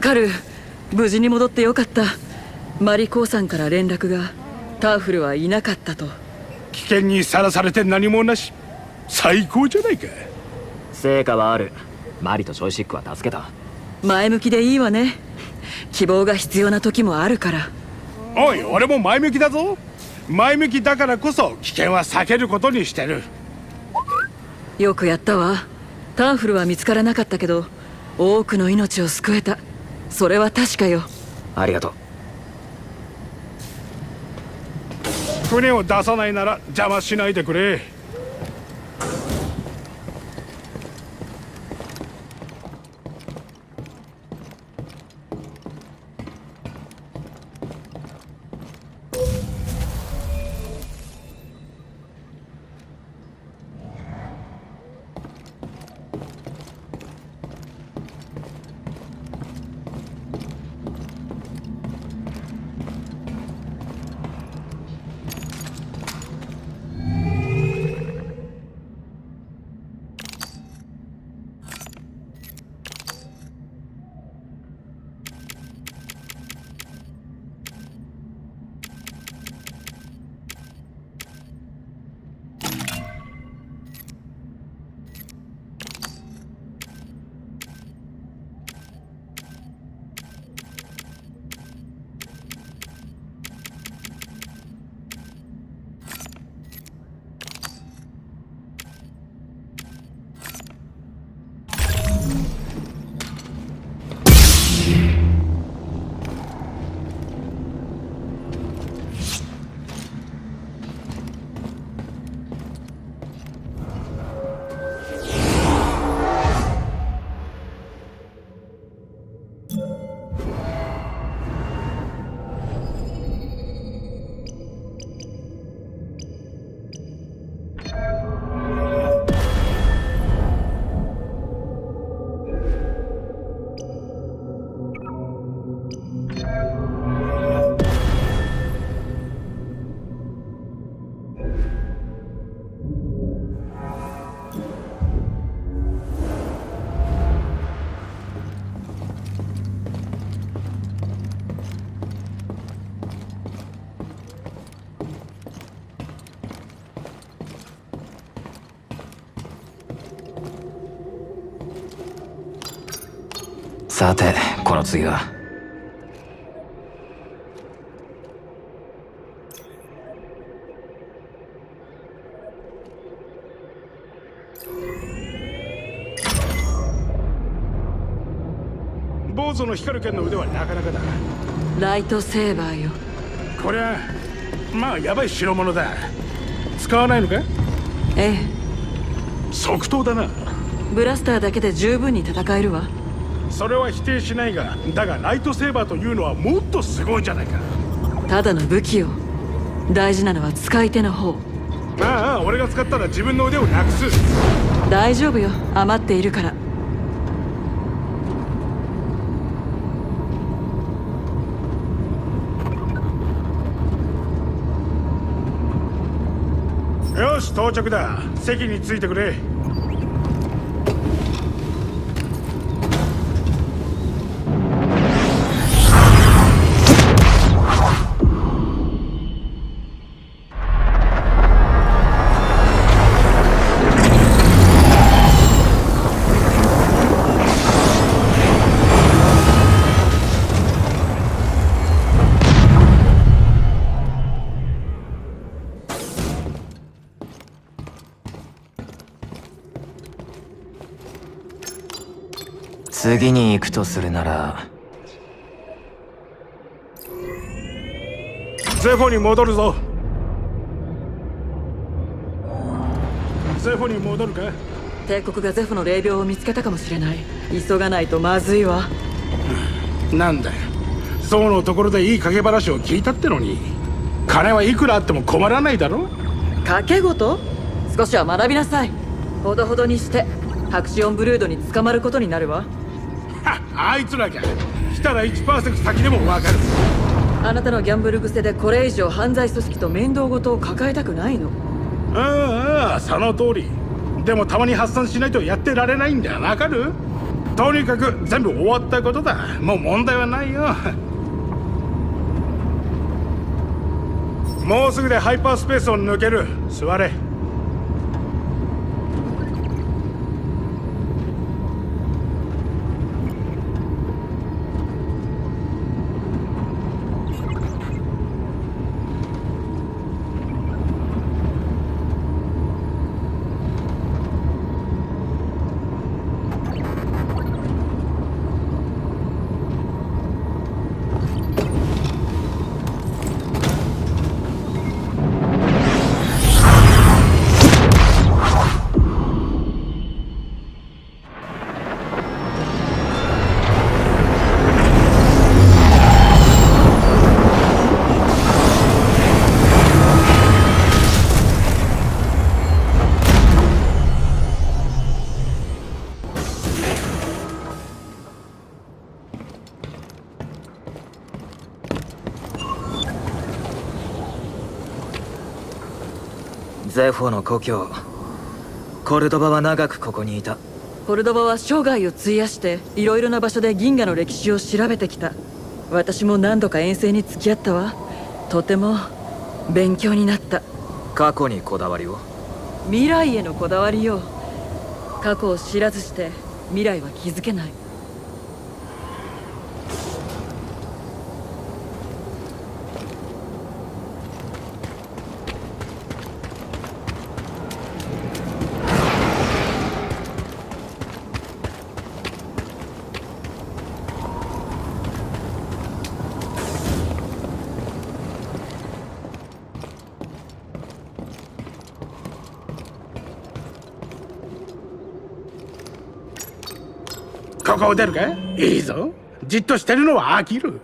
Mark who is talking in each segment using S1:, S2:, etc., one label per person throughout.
S1: カル無事に戻ってよかった。マリコーさんから連絡がターフルはいなかったと。
S2: 危険にさらされて何もなし。最高じゃないか。
S3: 成果はある。マリとジョイシックは助けた。
S1: 前向きでいいわね。希望が必要な時もあるから。
S2: おい俺も前向きだぞ。前向きだからこそ危険は避けることにしてる。
S1: よくやったわ。ターフルは見つからなかったけど多くの命を救えた。それは確かよ。
S3: ありがとう。
S2: 船を出さないなら邪魔しないでくれ
S3: さてこの次は？
S2: 坊主の光る剣の腕はなかなかだ。
S1: ライトセーバーよ。
S2: こりゃまあやばい代物だ。使わないのか？
S1: え
S2: 即答だな。
S1: えブラスターだけで十分に戦えるわ
S2: それは否定しないがだがライトセーバーというのはもっとすごいじゃないか。
S1: ただの武器よ。大事なのは使い手の方。
S2: ああ俺が使ったら自分の腕をなくす。
S1: 大丈夫よ。余っているから。
S2: よし到着だ。席に着いてくれ
S3: 次に行くとするなら。
S2: ゼフォに戻るぞ。ゼフォに戻るか？
S1: 帝国がゼフの霊廟を見つけたかもしれない。急がないとまずいわ。
S2: なんだよ。ゾウのところでいい賭け話を聞いたってのに。金はいくらあっても困らないだろ？
S1: 賭け事？少しは学びなさい。ほどほどにしてハクシオンブルードに捕まることになるわ。
S2: はあいつらが来たら1%先でもわかる。
S1: あなたのギャンブル癖でこれ以上犯罪組織と面倒事を抱えたくないの？
S2: ああああその通り。でもたまに発散しないとやってられないんだよ。わかる？
S4: とにかく全部終わったことだ。もう問題はないよ。もうすぐでハイパースペースを抜ける。座れ
S3: ゼフォの故郷コルドバは長くここにいた。
S1: コルドバは生涯を費やしていろいろな場所で銀河の歴史を調べてきた。私も何度か遠征に付き合ったわ。とても勉強になった。
S3: 過去にこだわりを？
S1: 未来へのこだわりよ。過去を知らずして未来は気づけない
S4: そこを出るかいいぞ。じっとしてるのは飽きる。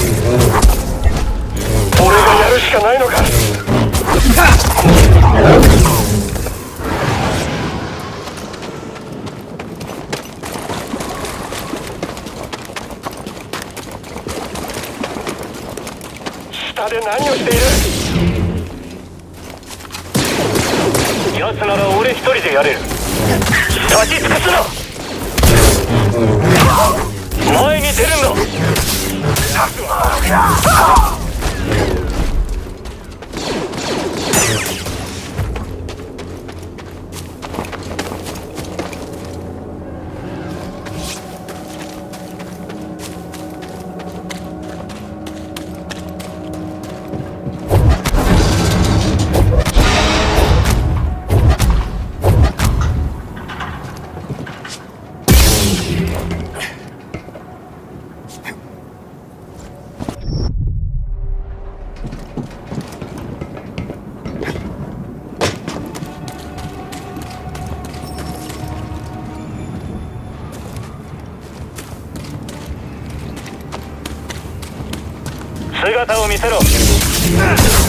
S5: 俺がやるしかないのか。
S4: carnicero.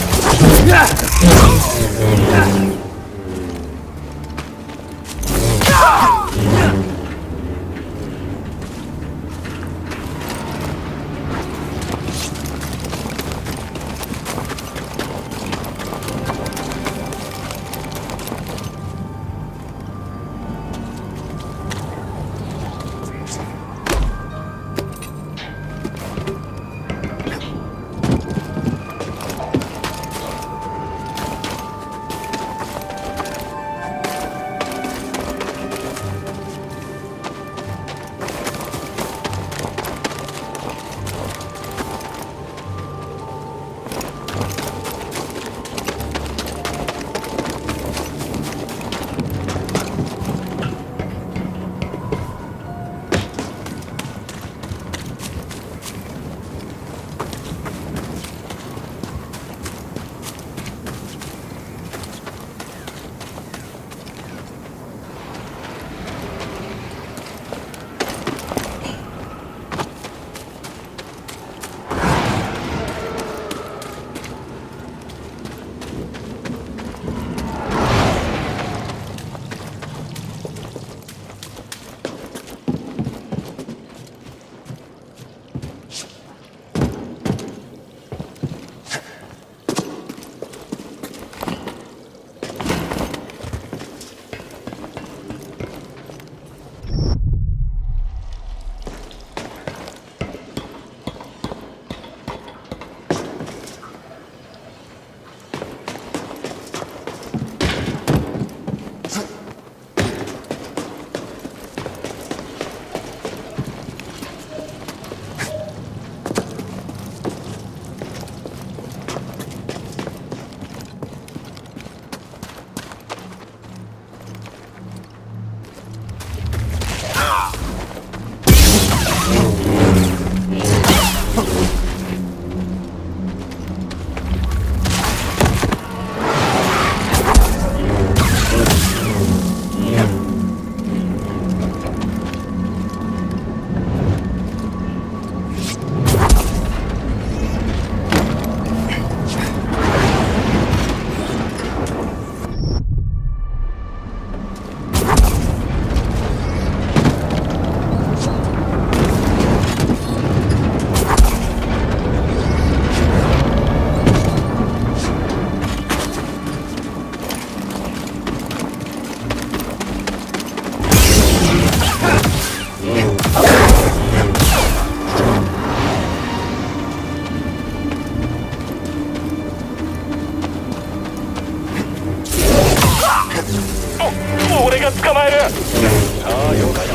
S4: 捕まえる。ああ了解だ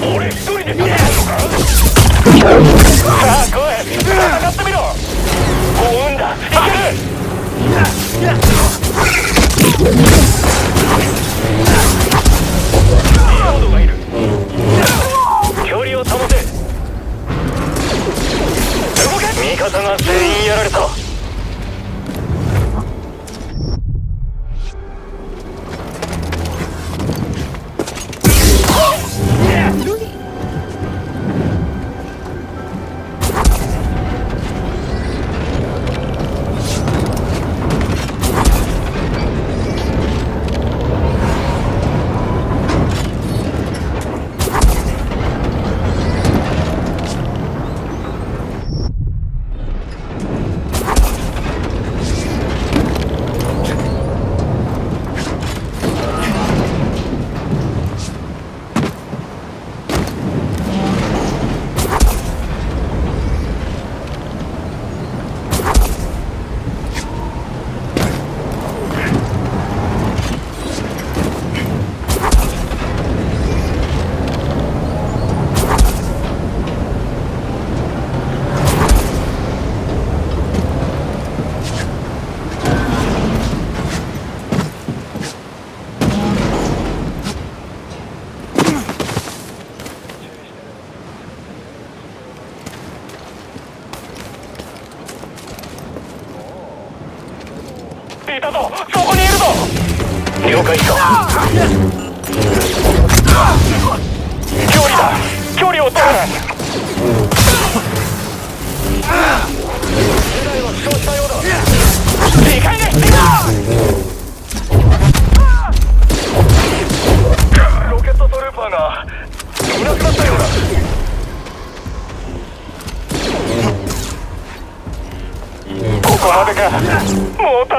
S4: 俺一人で戦えるのかさあ来い戦ってみろ幸運だいけるリロードがいる距離を保て動け味方が全員やられた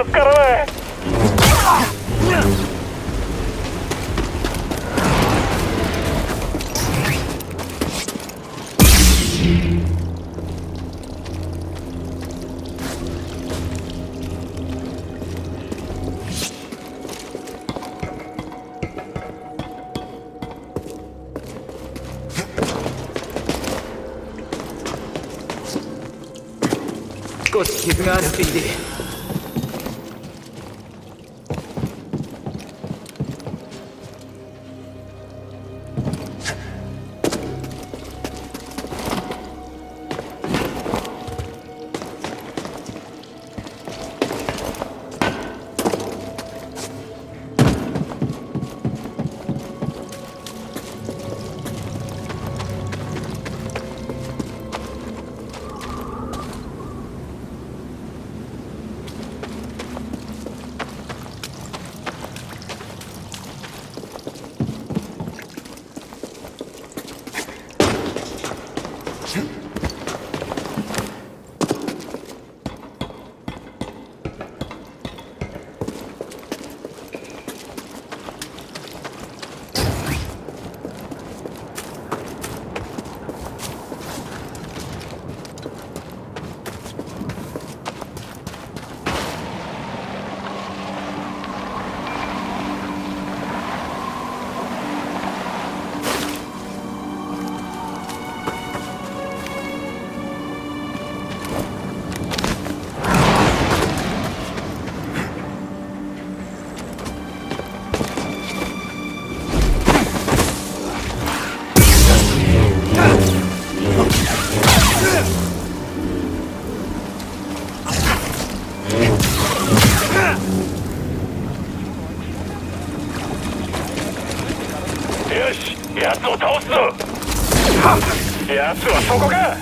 S4: 助からない
S3: 少し傷があるフィン
S4: 奴を倒すぞ奴はそこか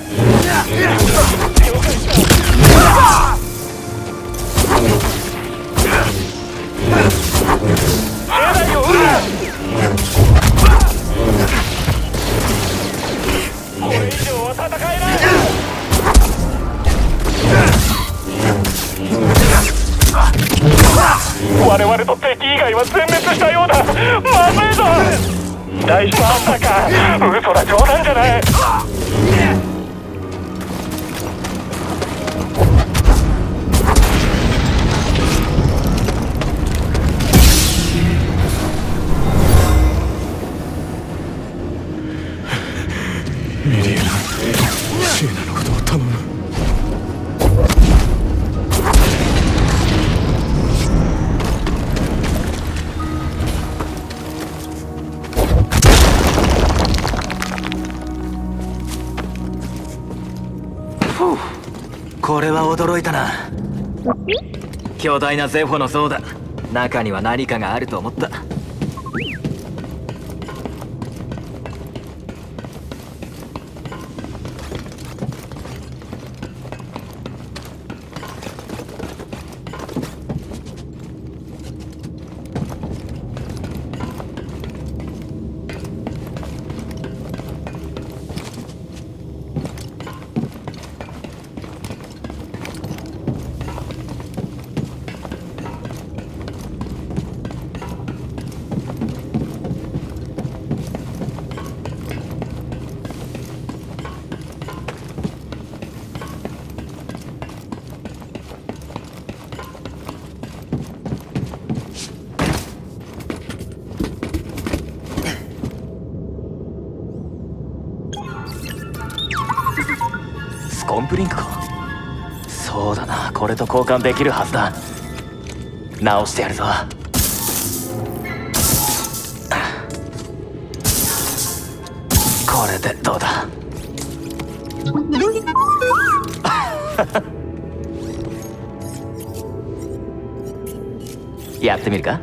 S4: 了解した兵隊を撃つこれ以上は戦えない我々と敵以外は全滅したようだ。まずいぞ。大まさか。嘘だ冗談じゃない。
S2: こ
S3: れは驚いたな。巨大なゼフォの像だ。中には何かがあると思ったうだな。これと交換できるはずだ。直してやるぞ。これでどうだ？やってみるか？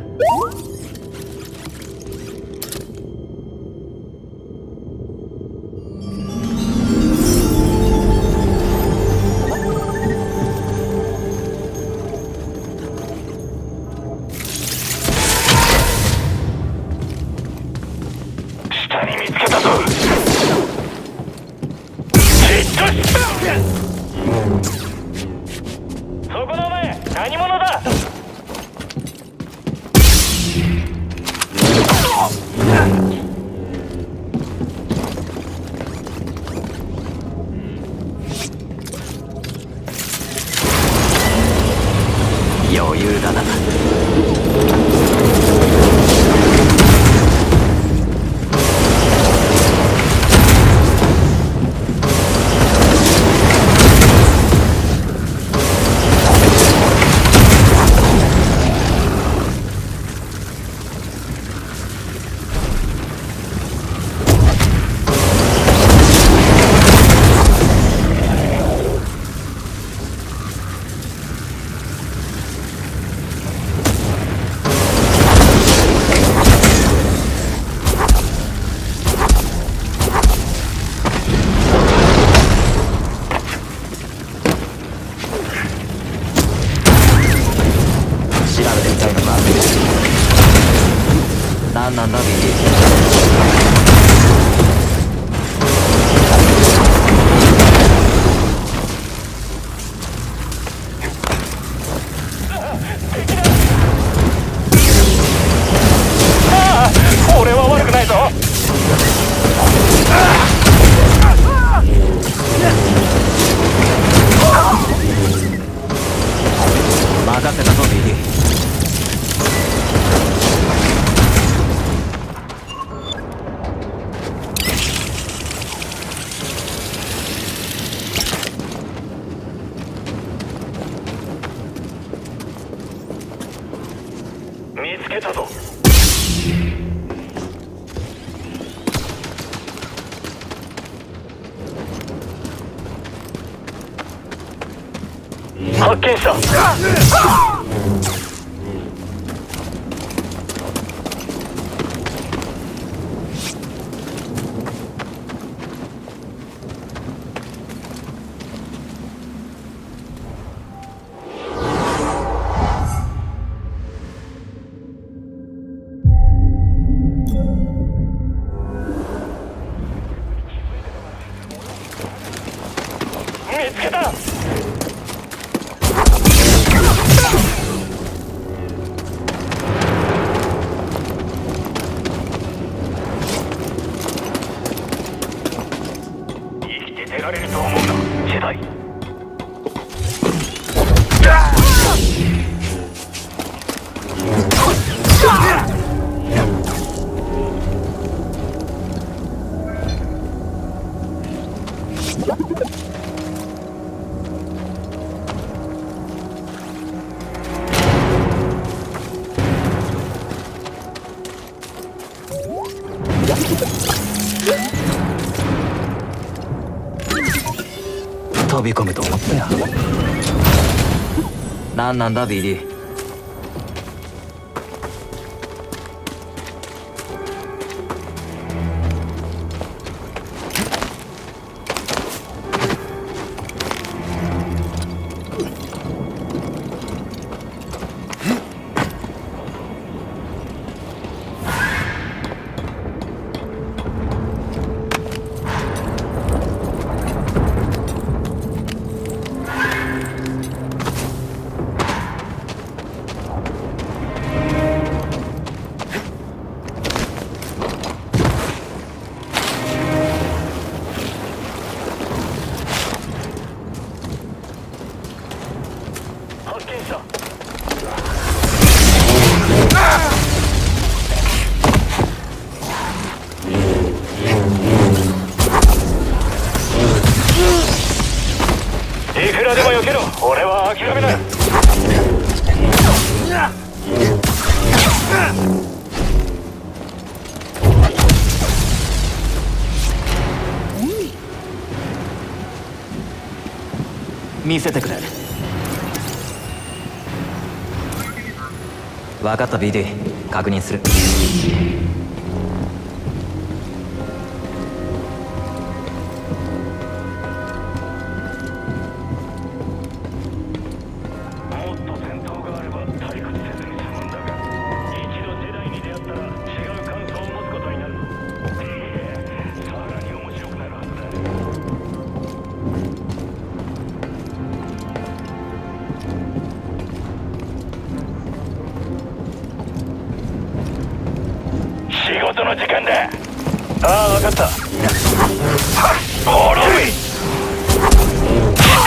S4: 何なんだビリー。
S3: 見
S4: せてくれ。分かった BD 確認する。
S3: しっか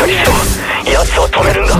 S3: りしろ奴を止めるんだ。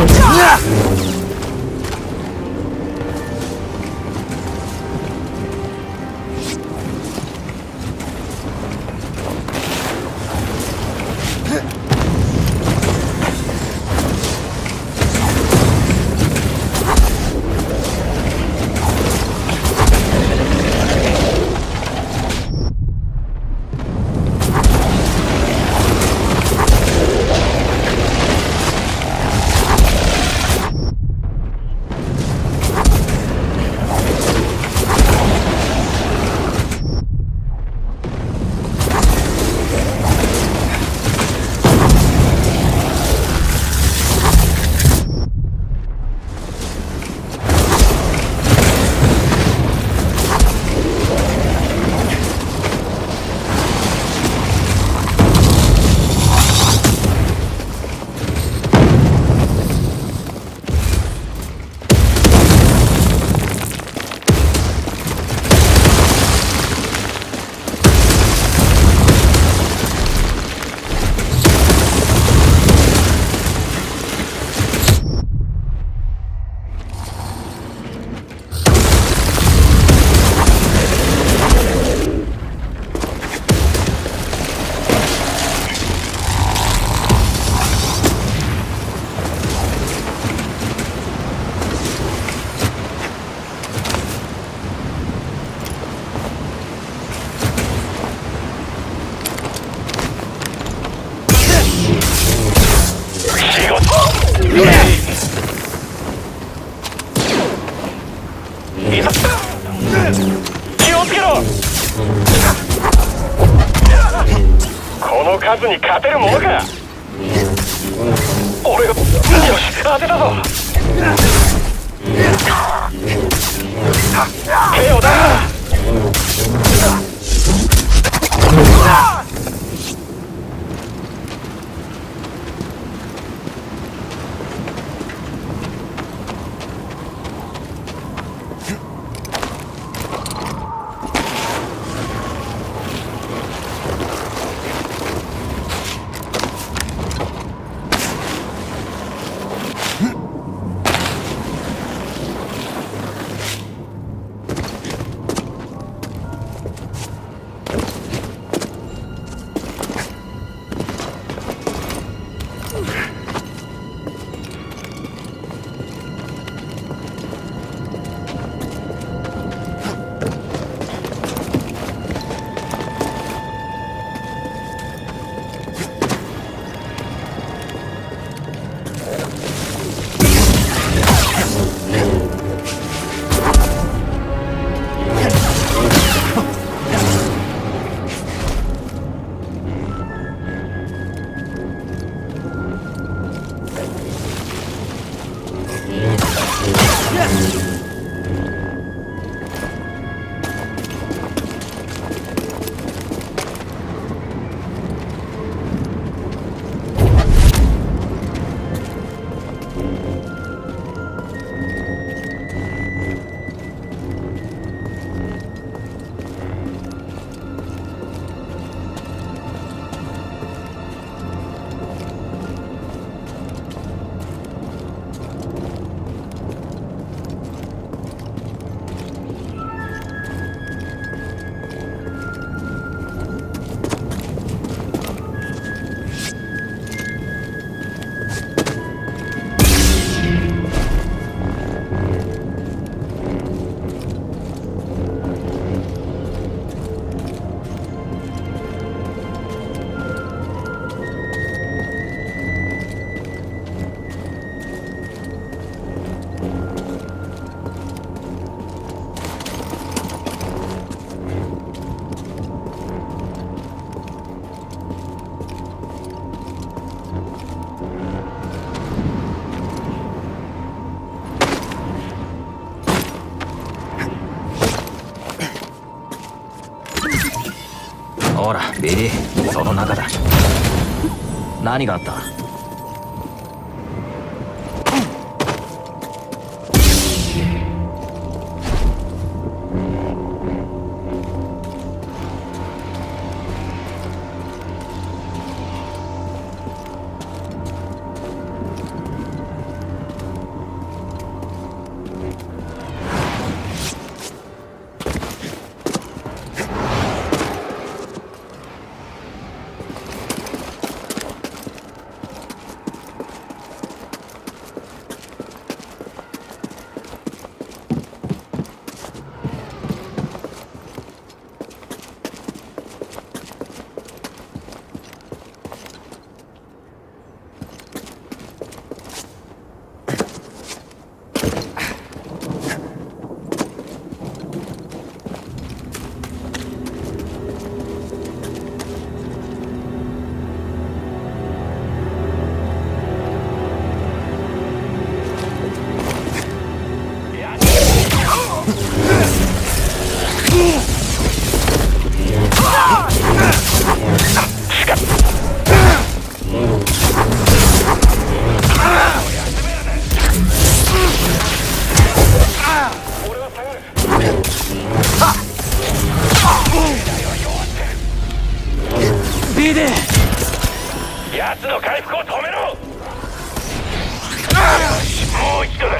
S4: 数に勝てるものか。俺がよし当てたぞ。手を出す
S3: ええその中だ。何があった？
S4: 奴の回復を止めろ。もう一度だ。